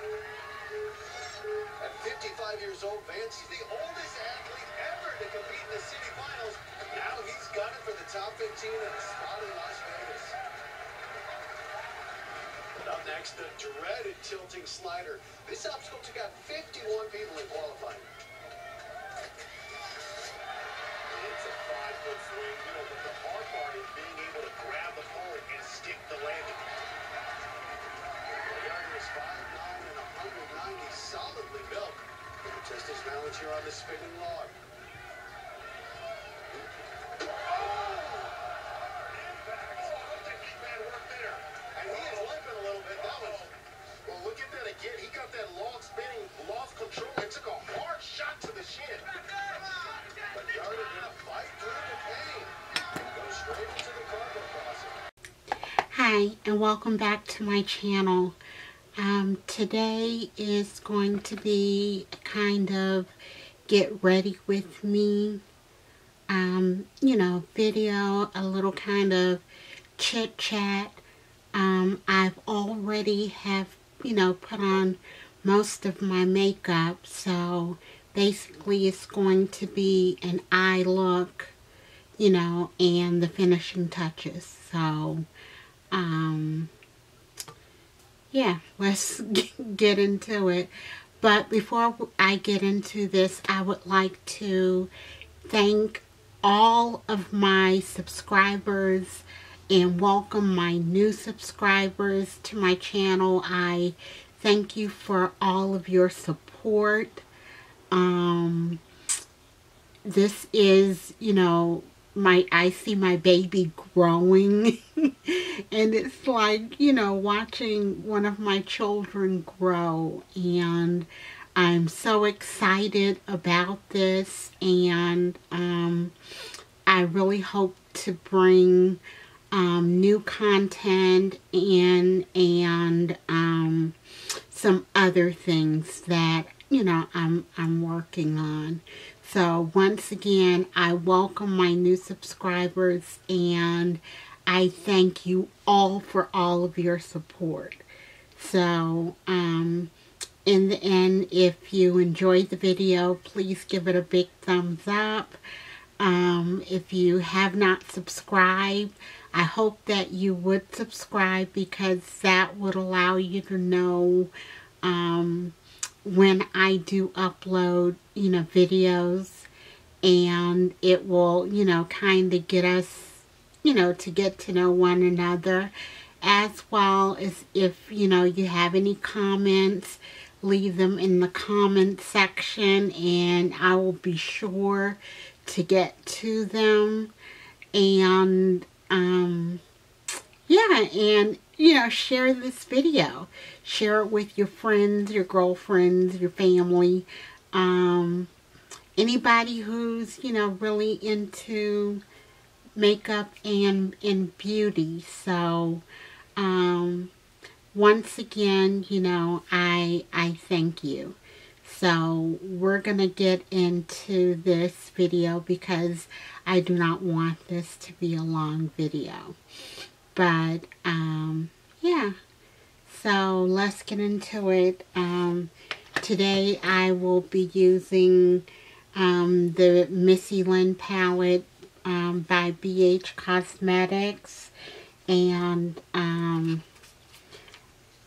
At 55 years old, Vance is the oldest athlete ever to compete in the city finals. Now he's got it for the top 15 and a spot in Las Vegas. But up next, the dreaded tilting slider. This obstacle took out 51 people in qualifying. It's a five-foot swing, know, but the hard part is being able to grab the pole and stick the landing. Here on the spinning log. Again. He got that log spinning, lost control, took a hard shot to the shin. Hi and welcome back to my channel. Um, today is going to be kind of get ready with me, um, you know, video, a little kind of chit chat. Um, I've already have, you know, put on most of my makeup, so basically it's going to be an eye look, you know, and the finishing touches. So, um, yeah, let's get into it. But before I get into this, I would like to thank all of my subscribers and welcome my new subscribers to my channel. I thank you for all of your support. Um, this is, you know, my I see my baby growing. And it's like, you know, watching one of my children grow. And I'm so excited about this. And um, I really hope to bring um, new content in and um, some other things that you know I'm I'm working on. So once again, I welcome my new subscribers and I thank you all for all of your support. So um, in the end, if you enjoyed the video, please give it a big thumbs up. Um, if you have not subscribed, I hope that you would subscribe because that would allow you to know um, when I do upload, you know, videos and it will, you know, kind of get us, you know, to get to know one another as well as if, you know, you have any comments, leave them in the comment section and I will be sure to get to them. And um yeah and you know share this video. Share it with your friends your girlfriends your family um anybody who's you know really into makeup and and beauty so um once again you know i i thank you so we're going to get into this video because I do not want this to be a long video. But, um, yeah. So let's get into it. Um, today I will be using um, the Missy Lynn palette um, by BH Cosmetics. And um,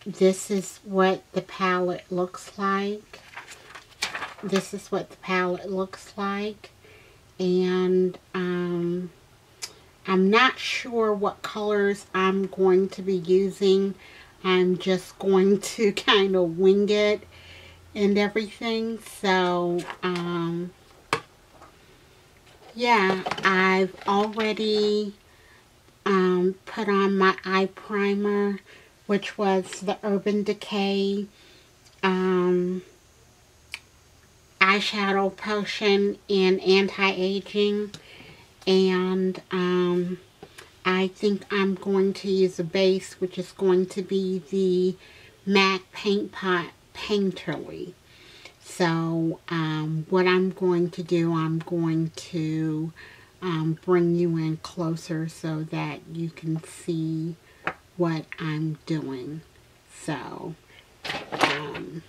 this is what the palette looks like. This is what the palette looks like. And um, I'm not sure what colors I'm going to be using. I'm just going to kind of wing it and everything. So um, yeah I've already um, put on my eye primer which was the Urban Decay um, eyeshadow potion in anti-aging. And um, I think I'm going to use a base which is going to be the MAC Paint Pot Painterly. So um, what I'm going to do, I'm going to um, bring you in closer so that you can see what I'm doing. So Um,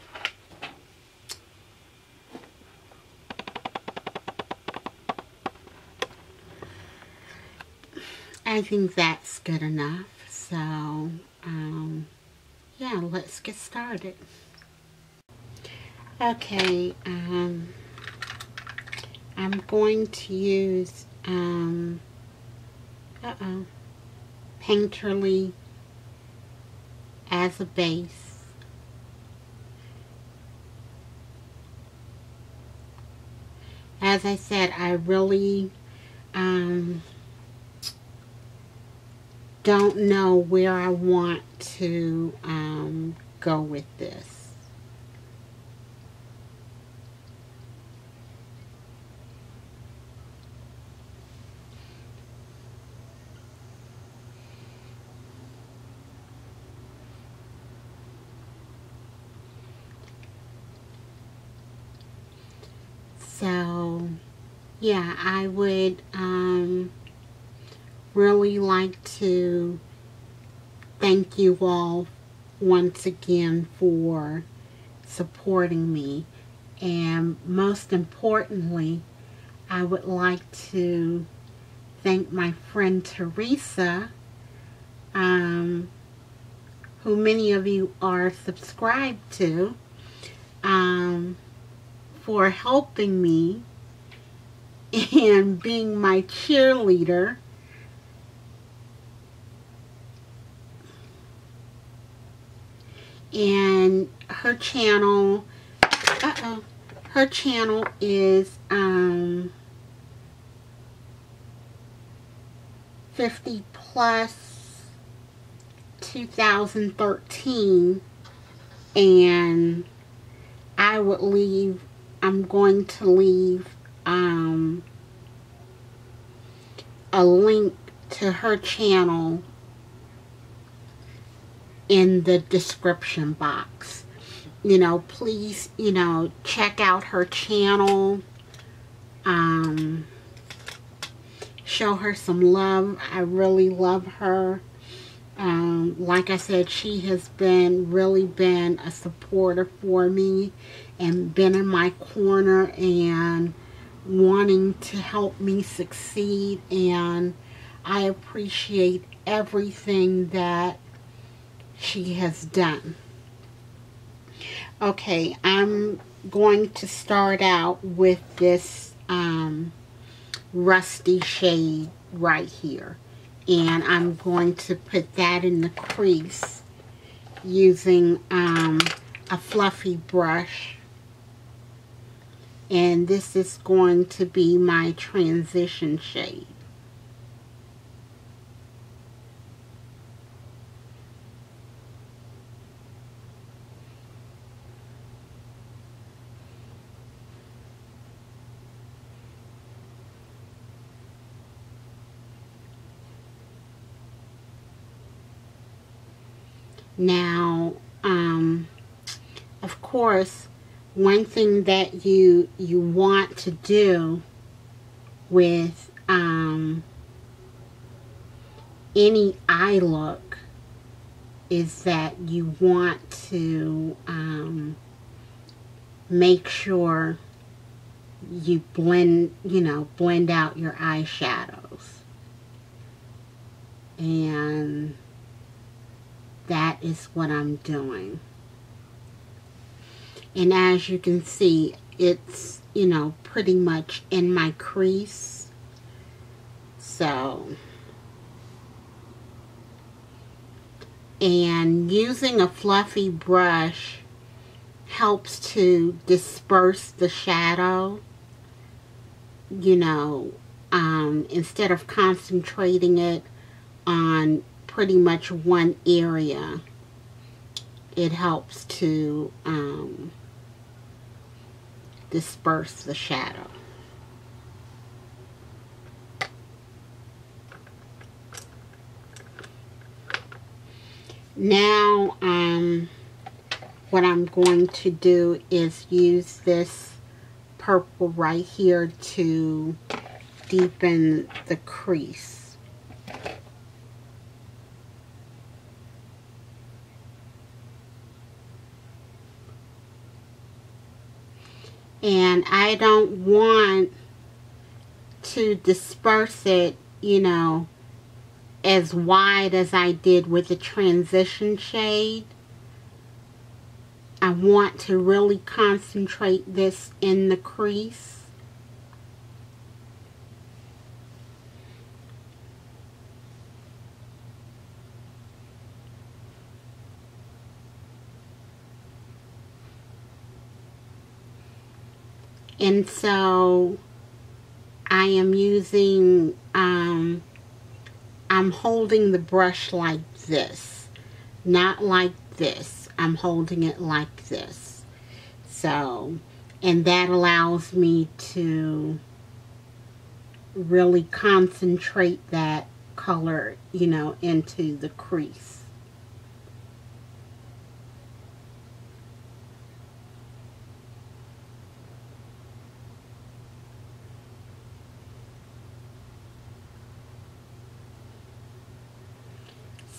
I think that's good enough. So, um, yeah, let's get started. Okay, um, I'm going to use, um, uh-oh, Painterly as a base. As I said, I really, um, don't know where I want to um, go with this. So, yeah, I would, um, really like to thank you all once again for supporting me. And most importantly, I would like to thank my friend Teresa, um, who many of you are subscribed to, um, for helping me and being my cheerleader. And her channel uh-oh her channel is um 50 plus 2013 and I would leave I'm going to leave um a link to her channel in the description box. You know, please, you know, check out her channel. Um, show her some love. I really love her. Um, like I said, she has been, really been a supporter for me and been in my corner and wanting to help me succeed and I appreciate everything that she has done. Okay, I'm going to start out with this um, rusty shade right here. And I'm going to put that in the crease using um, a fluffy brush. And this is going to be my transition shade. Now, um, of course, one thing that you you want to do with um, any eye look is that you want to um, make sure you blend, you know, blend out your eyeshadows. And that is what I'm doing. And as you can see, it's, you know, pretty much in my crease. So, and using a fluffy brush helps to disperse the shadow, you know, um, instead of concentrating it on pretty much one area, it helps to um, disperse the shadow. Now, um, what I'm going to do is use this purple right here to deepen the crease. And I don't want to disperse it, you know, as wide as I did with the transition shade. I want to really concentrate this in the crease. And so I am using, um, I'm holding the brush like this, not like this. I'm holding it like this. So, and that allows me to really concentrate that color, you know, into the crease.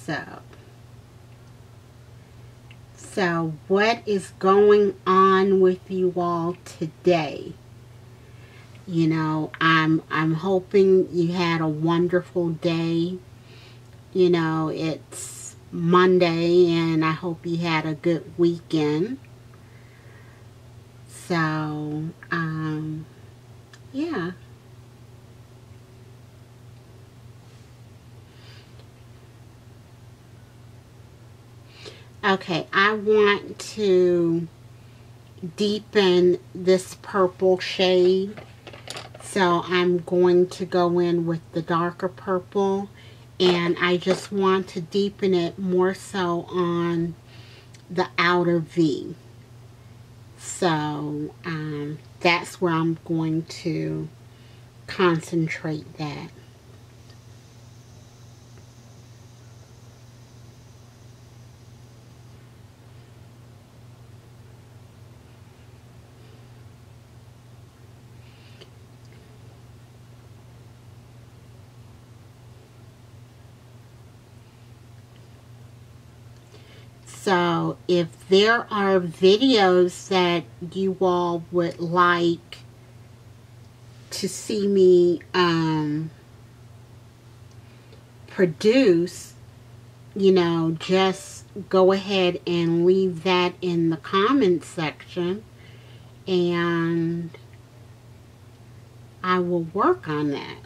So, so what is going on with you all today? You know, I'm I'm hoping you had a wonderful day. You know, it's Monday and I hope you had a good weekend. So, um, yeah. Okay, I want to deepen this purple shade. So I'm going to go in with the darker purple and I just want to deepen it more so on the outer V. So um, that's where I'm going to concentrate that. So if there are videos that you all would like to see me um, produce, you know, just go ahead and leave that in the comments section and I will work on that.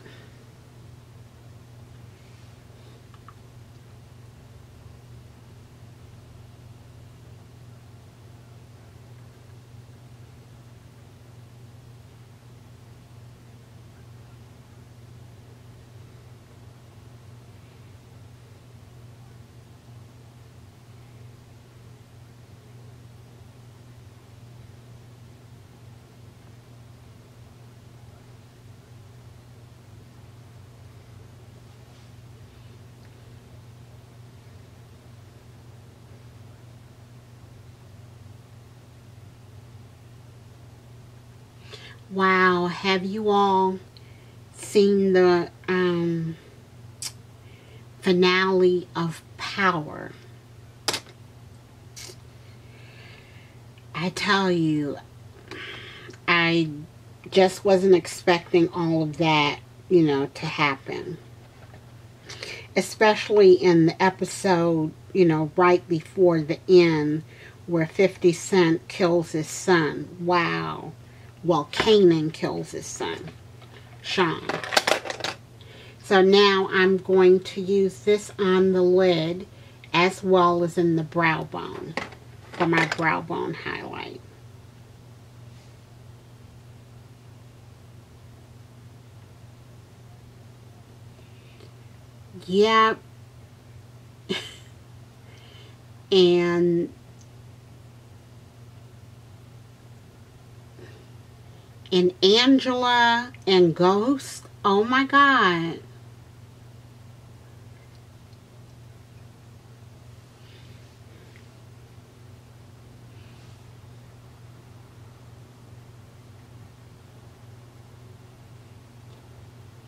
Wow, have you all seen the um, finale of Power? I tell you, I just wasn't expecting all of that, you know, to happen. Especially in the episode, you know, right before the end where 50 Cent kills his son. Wow well, Kanan kills his son, Shawn. So now I'm going to use this on the lid as well as in the brow bone for my brow bone highlight. Yep. and and Angela and Ghost. Oh my God.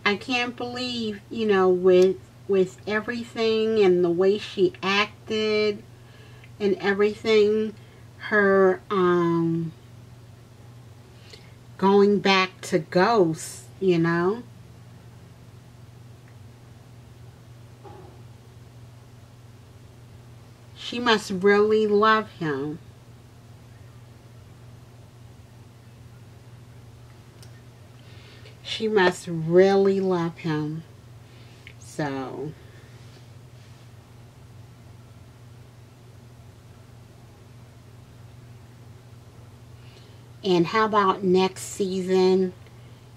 I can't believe, you know, with with everything and the way she acted and everything, her um going back to Ghost, you know? She must really love him. She must really love him. So... And how about next season?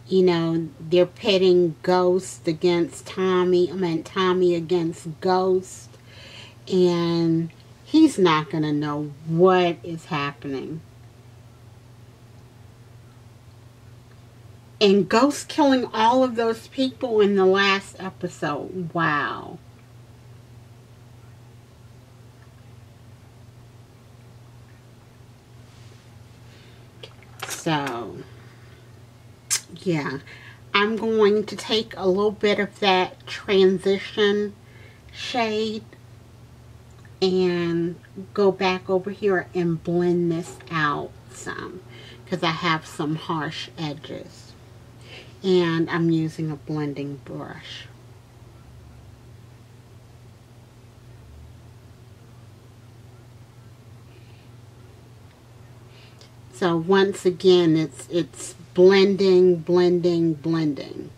You know, they're pitting Ghost against Tommy. I mean, Tommy against Ghost. And he's not going to know what is happening. And Ghost killing all of those people in the last episode. Wow. So, yeah, I'm going to take a little bit of that transition shade and go back over here and blend this out some because I have some harsh edges and I'm using a blending brush. So once again, it's, it's blending, blending, blending.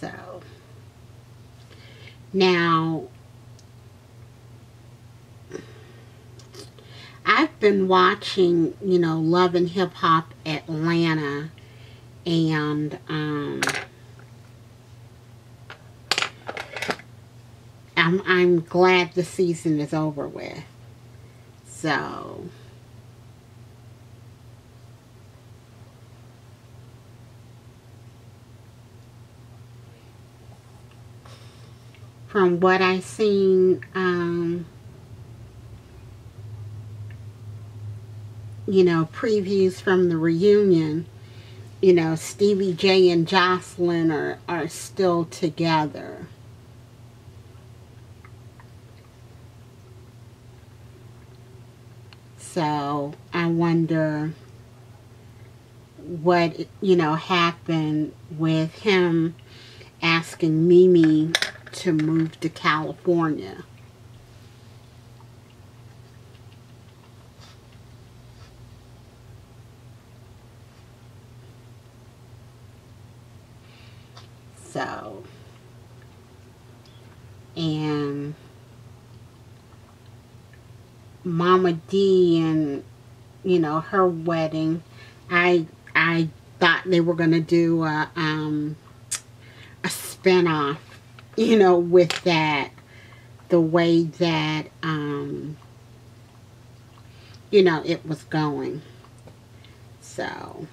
So now I've been watching, you know, Love and Hip Hop Atlanta and um I'm I'm glad the season is over with. So from what I seen, um, you know, previews from the reunion, you know, Stevie J and Joseline are, are still together. So I wonder what, you know, happened with him asking Mimi to move to California. So, and Mama Dee and, you know, her wedding, I, I thought they were going to do a, um, a spinoff you know, with that, the way that, um, you know, it was going. So,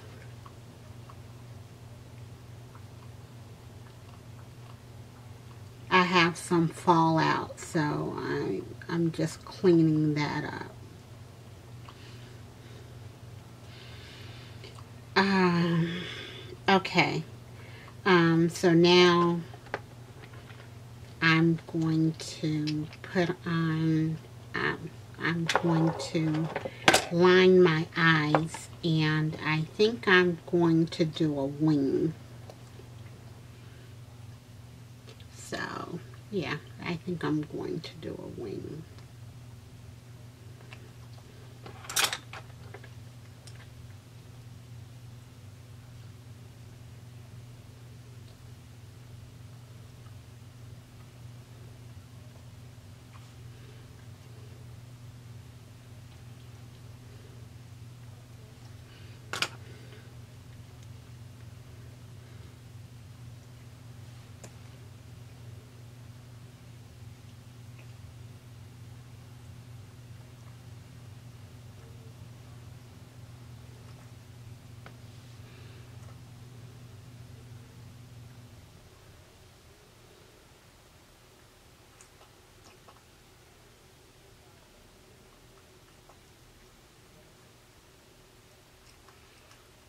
I have some fallout, so I, I'm just cleaning that up. Um, okay. Um, so now I'm going to put on, um, I'm going to line my eyes and I think I'm going to do a wing. So, yeah, I think I'm going to do a wing.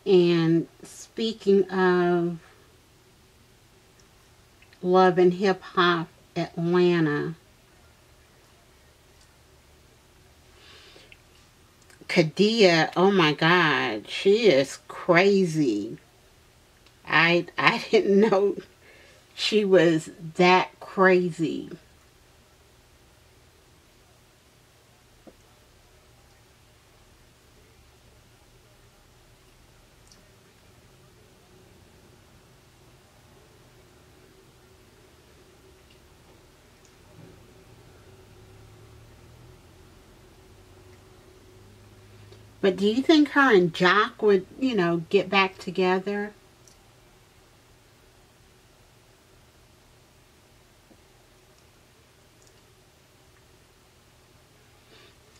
And speaking of Love and Hip Hop Atlanta, Khadiyah, oh my God, she is crazy. I I didn't know she was that crazy. But do you think her and Joc would, you know, get back together?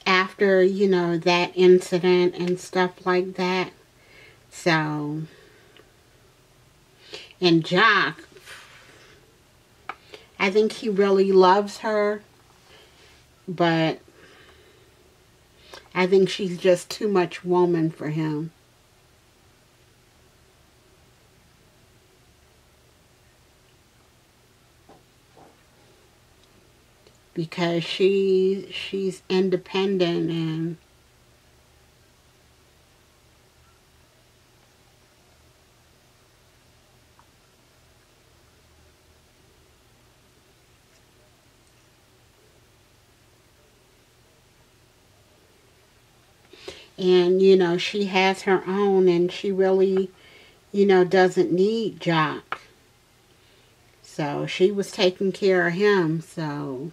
After, you know, that incident and stuff like that. So, and Joc, I think he really loves her, but I think she's just too much woman for him. Because she she's independent and and you know she has her own and she really you know doesn't need Joc so she was taking care of him so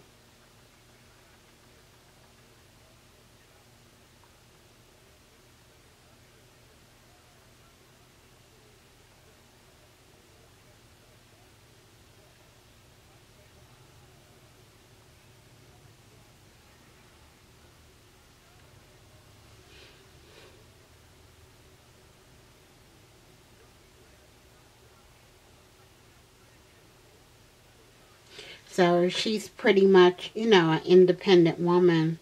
So she's pretty much, you know, an independent woman.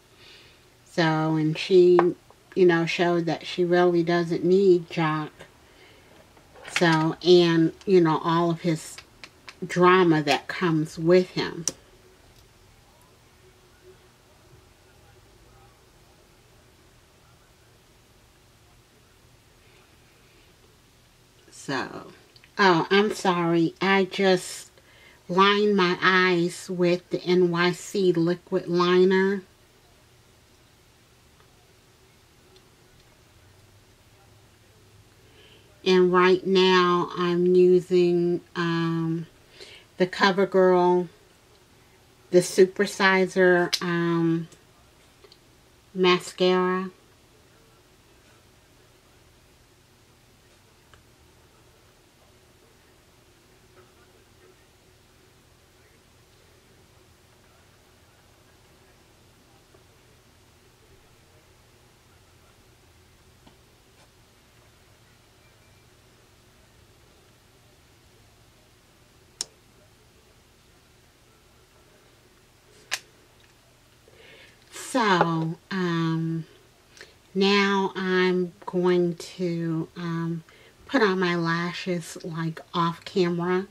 So, and she, you know, showed that she really doesn't need Joc. So, and, you know, all of his drama that comes with him. So, oh, I'm sorry. I just line my eyes with the NYC liquid liner. And right now I'm using um, the CoverGirl, the Supersizer um, mascara. So, um, now I'm going to um, put on my lashes like off camera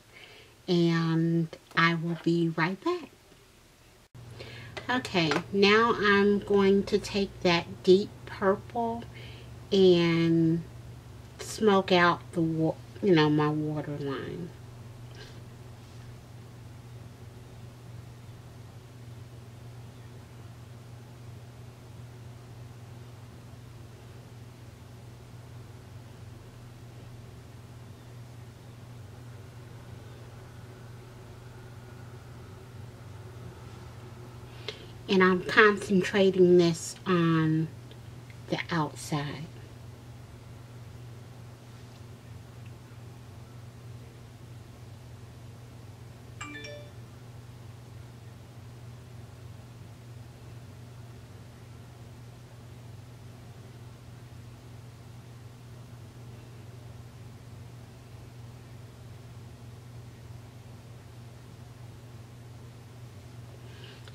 and I will be right back. Okay, now I'm going to take that deep purple and smoke out the, you know, my waterline. And I'm concentrating this on the outside.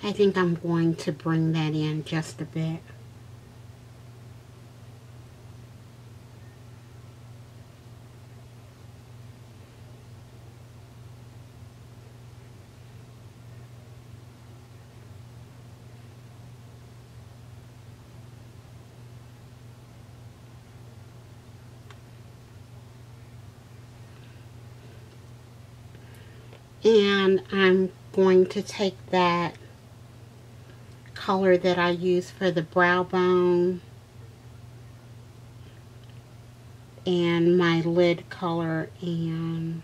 I think I'm going to bring that in just a bit. and I'm going to take that color that I use for the brow bone and my lid color and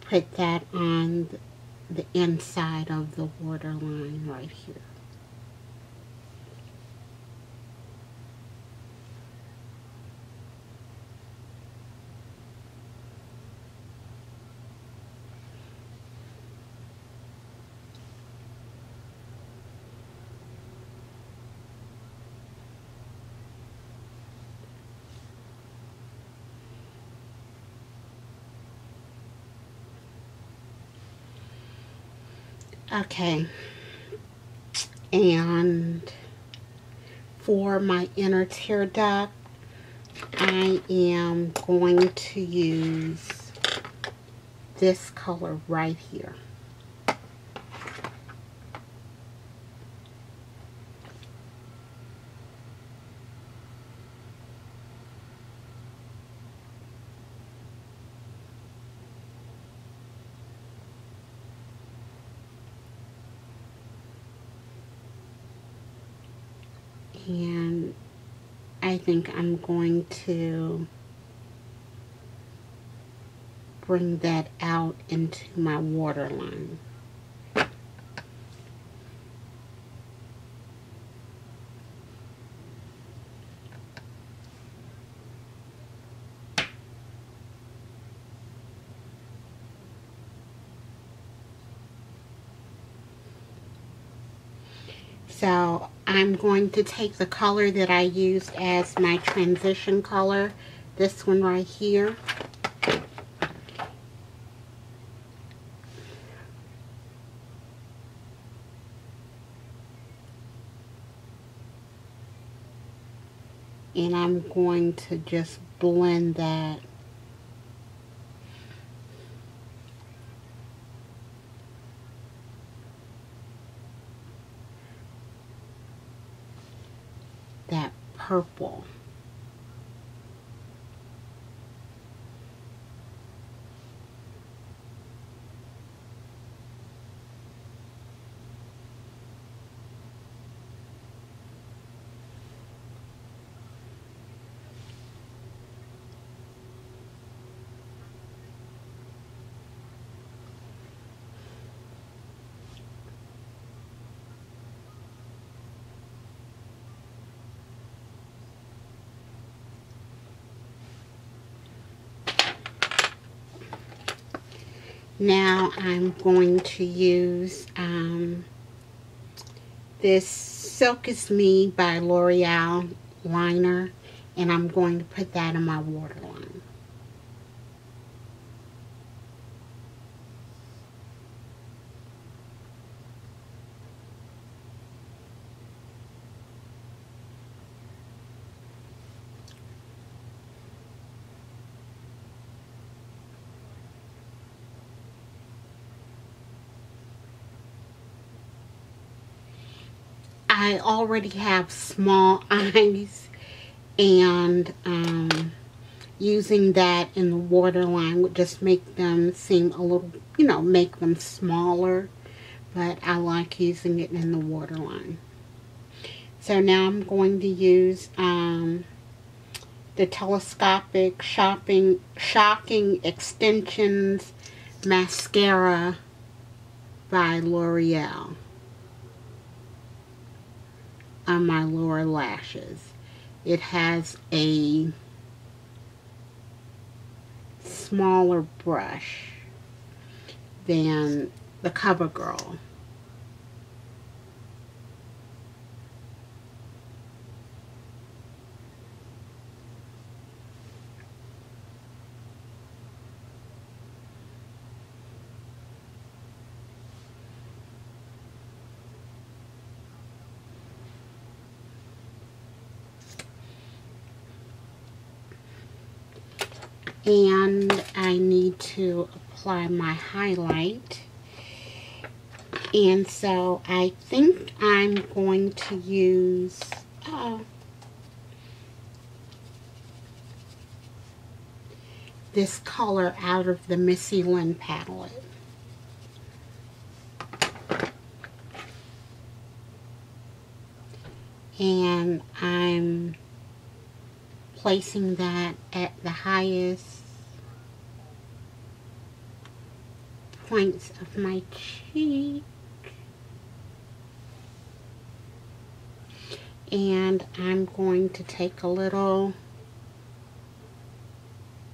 put that on the inside of the waterline right here. Okay. And for my inner tear duct, I am going to use this color right here. And I think I'm going to bring that out into my waterline. So I'm going to take the color that I used as my transition color, this one right here. And I'm going to just blend that that purple. Now I'm going to use um, this Silkissime by L'Oreal liner and I'm going to put that in my waterline. I already have small eyes and um, using that in the waterline would just make them seem a little, you know, make them smaller. But I like using it in the waterline. So now I'm going to use um, the Telescopic Shopping Shocking Extensions Mascara by L'Oreal on my lower lashes. It has a smaller brush than the CoverGirl. And I need to apply my highlight and so I think I'm going to use uh, this color out of the Missy Lynn palette. And I'm placing that at the highest points of my cheek. And I'm going to take a little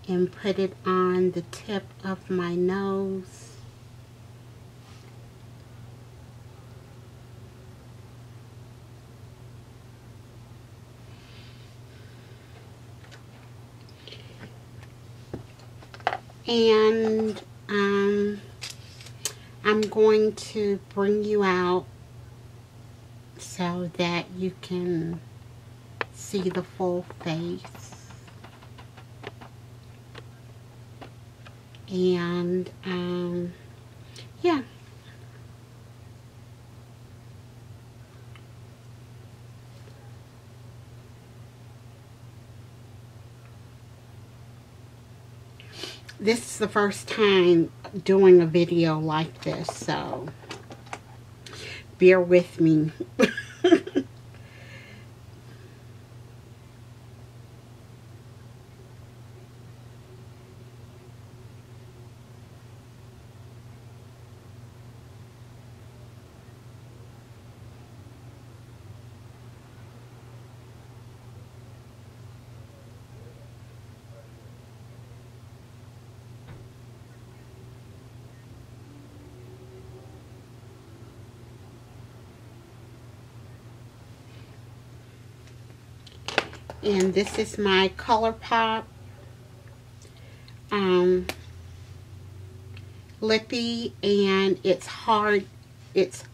and put it on the tip of my nose. And um, I'm going to bring you out so that you can see the full face. and um, yeah. This is the first time doing a video like this, so bear with me. and this is my ColourPop um, lippy and it's hard it's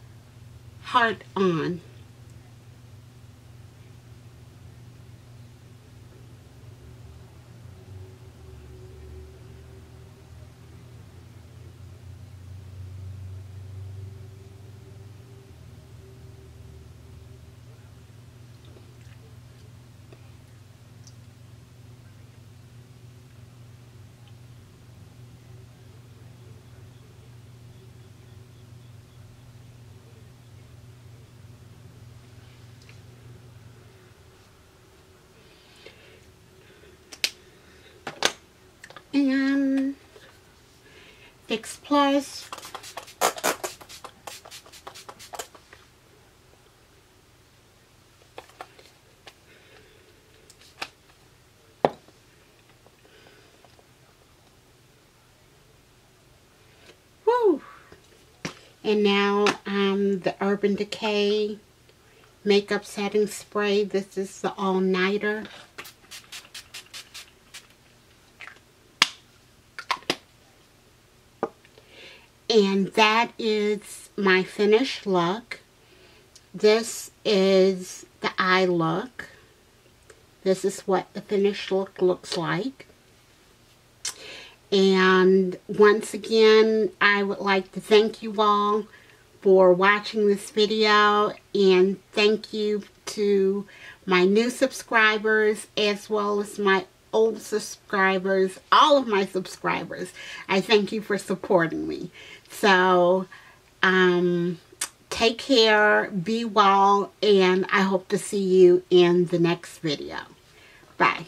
hard on and Fix Plus. Woo! And now um, the Urban Decay Makeup Setting Spray. This is the All Nighter. And that is my finished look. This is the eye look. This is what the finished look looks like. And once again, I would like to thank you all for watching this video and thank you to my new subscribers as well as my old subscribers, all of my subscribers. I thank you for supporting me. So, um, take care, be well, and I hope to see you in the next video. Bye.